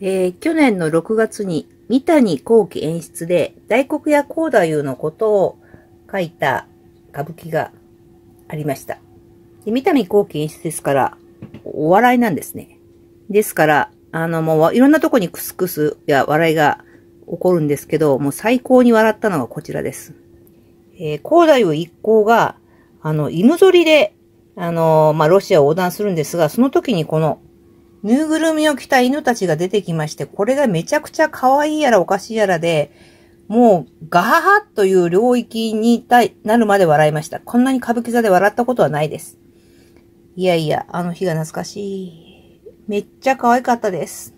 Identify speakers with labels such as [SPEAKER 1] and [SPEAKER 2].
[SPEAKER 1] えー去年の6月に三谷幸喜演出で大黒屋幸太夫のことを書いた歌舞伎がありました。で三谷幸喜演出ですから、お笑いなんですね。ですから、あのもういろんなとこにクスクスや笑いが起こるんですけど、もう最高に笑ったのがこちらです。えー、幸太夫一行が、あの、犬ぞりで、あのまあ、ロシアを横断するんですが、その時にこの、ぬいぐるみを着た犬たちが出てきまして、これがめちゃくちゃ可愛いやらおかしいやらで、もう、ガハハという領域にたいなるまで笑いました。こんなに歌舞伎座で笑ったことはないです。いやいや、あの日が懐かしい。めっちゃ可愛かったです。